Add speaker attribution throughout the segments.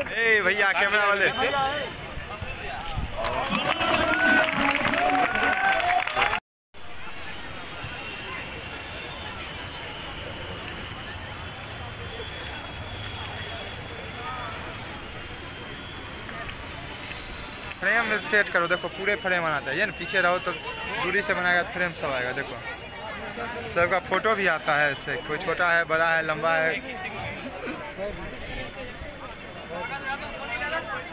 Speaker 1: ए भैया कैमरा वाले। Frame set करो देखो पूरे फ्रेम आना चाहिए ना। पीछे रहो तो दूरी से बनाएगा तो फ्रेम सब आएगा देखो। सबका फ़ोटो भी आता है इससे। कोई छोटा है बड़ा है लंबा है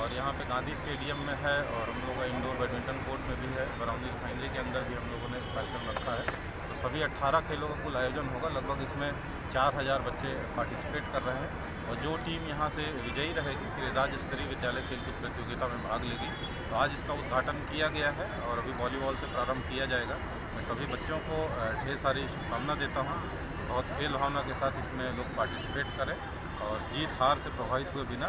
Speaker 1: और यहाँ पे गांधी स्टेडियम में है और हम लोग का इंडोर बैडमिंटन कोर्ट में भी है। बरामदी रिफाइनरी के अंदर भी हम लोगों ने कार्यक्रम रखा है। तो सभी 18 खेलों का कुल आयोजन होगा। लगभग इसमें 4000 बच्चे पार्टिसिपेट कर रहे हैं। और जो टीम यहाँ से विजयी रहेगी फिर राज्य स्तरीय विद्यालय खेलकूद प्रतियोगिता में भाग लेगी तो आज इसका उद्घाटन किया गया है और अभी वॉलीबॉल से प्रारंभ किया जाएगा। मैं सभी बच्चों को ढेर सारी शुभकामना देता हूँ बहुत खेल भावना के साथ इसमें लोग पार्टिसिपेट करें। और जीत हार से प्रभावित हुए बिना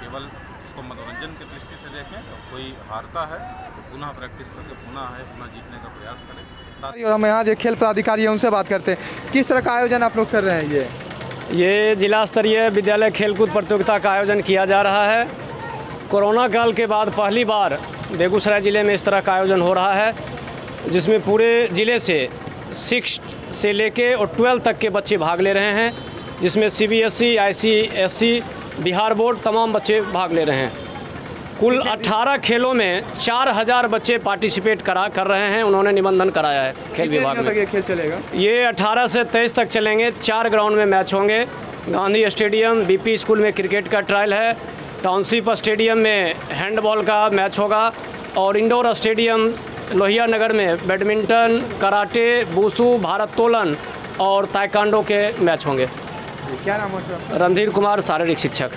Speaker 1: केवल इसको मनोरंजन की दृष्टि से देखें और कोई हारता है तो पुनः प्रैक्टिस करके पुनः है पुनः जीतने का प्रयास करें। साथ
Speaker 2: और हम यहाँ जो खेल पदाधिकारी हैं उनसे बात करते हैं। किस तरह का आयोजन आप लोग कर रहे हैं ये?
Speaker 3: ये जिला स्तरीय विद्यालय खेलकूद प्रतियोगिता का आयोजन किया जा रहा है। कोरोना काल के बाद पहली बार बेगूसराय ज़िले में इस तरह का आयोजन हो रहा है जिसमें पूरे ज़िले से सिक्स से लेके और ट्वेल्व तक के बच्चे भाग ले रहे हैं। जिसमें C B S C I C S C Bihar board तमाम बच्चे भाग ले रहे हैं। कुल 18 खेलों में 4000 बच्चे पार्टिसिपेट करा कर रहे हैं। उन्होंने निबंधन कराया है खेल विभाग में।
Speaker 2: तक ये खेल चलेगा?
Speaker 3: ये 18 से 23 तक चलेंगे। चार ग्राउंड में मैच होंगे। गांधी स्टेडियम बीपी स्कूल में क्रिकेट का ट्रायल है। टाउनशिप स्टेडियम में हैंडबॉल का मैच होगा। और इंडोर स्टेडियम लोहिया नगर में बैडमिंटन कराटे बूसू भारोत्तोलन और ताइकांडो के मैच होंगे।
Speaker 2: क्या नाम है
Speaker 3: रणधीर कुमार शारीरिक शिक्षक।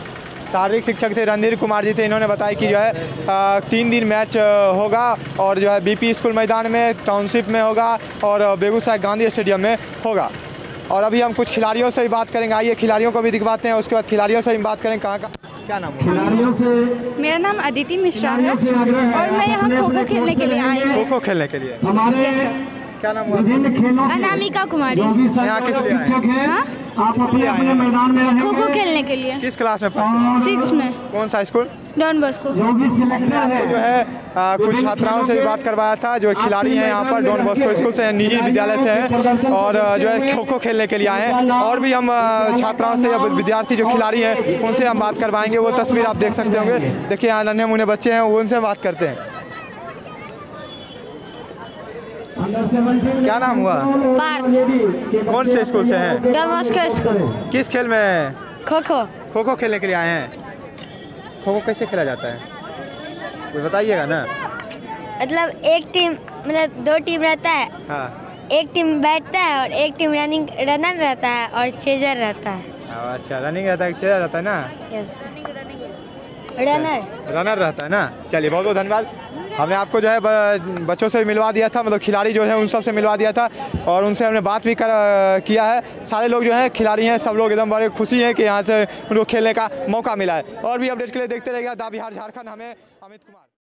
Speaker 2: शारीरिक शिक्षक थे रणधीर कुमार जी थे इन्होंने बताया कि जो है तीन दिन मैच होगा और जो है बीपी स्कूल मैदान में टाउनशिप में होगा और बेगूसराय गांधी स्टेडियम में होगा। और अभी हम कुछ खिलाड़ियों से भी बात करेंगे। आइए खिलाड़ियों को भी दिखवाते हैं उसके बाद खिलाड़ियों से भी बात करें कहाँ का क्या नाम है
Speaker 4: मेरा नाम अदिति मिश्रा है और मैं यहाँ खो खो खेलने के लिए आई
Speaker 2: खो
Speaker 4: हूँ।
Speaker 2: खो खेलने के लिए।
Speaker 4: sir.
Speaker 2: क्या नाम विभिन्न हुआ
Speaker 4: अनामिका कुमारी।
Speaker 2: यहाँ किस आए हैं?
Speaker 4: हाँ?
Speaker 2: किस लिए आए हैं?
Speaker 4: खो खो खेलने के लिए।
Speaker 2: किस क्लास में पढ़ते हैं?
Speaker 4: सिक्स में।
Speaker 2: कौन सा स्कूल?
Speaker 4: Don Bosco.
Speaker 2: आपको जो है आ, कुछ छात्राओं से भी बात करवाया था जो खिलाड़ी हैं यहाँ पर डॉन बॉस्को स्कूल से निजी विद्यालय से हैं और जो है खो खो खेलने के लिए आए हैं और भी हम छात्राओं से या विद्यार्थी जो खिलाड़ी हैं उनसे हम बात करवाएँगे वो तस्वीर आप देख सकते होंगे। देखिए यहाँ नन्हे मुन्ने बच्चे हैं वो उनसे बात करते हैं। क्या नाम हुआ?
Speaker 4: पार्थ।
Speaker 2: कौन से स्कूल से हैं?
Speaker 4: स्कूल।
Speaker 2: किस खेल में?
Speaker 4: खो खो
Speaker 2: खो खो खेलने के लिए आए हैं। खो खो कैसे खेला जाता है? कुछ बताइएगा ना?
Speaker 4: मतलब एक टीम मतलब दो टीम रहता है।
Speaker 2: हाँ।
Speaker 4: एक टीम बैठता है और एक टीम रनिंग रनर रहता है और चेजर रहता है।
Speaker 2: अच्छा रनिंग रहता है चेहरा रहता है ना?
Speaker 4: यस। रनर।
Speaker 2: रनर रहता है ना? चलिए बहुत बहुत धन्यवाद। हमने आपको जो है बच्चों से मिलवा दिया था मतलब खिलाड़ी जो है उन सबसे मिलवा दिया था और उनसे हमने बात भी कर किया है। सारे लोग जो हैं, खिलाड़ी हैं, सब लोग एकदम बड़े खुशी हैं कि यहाँ से उनको खेलने का मौका मिला है। और भी अपडेट के लिए देखते रहेगा दा बिहार झारखंड, हमें अमित कुमार।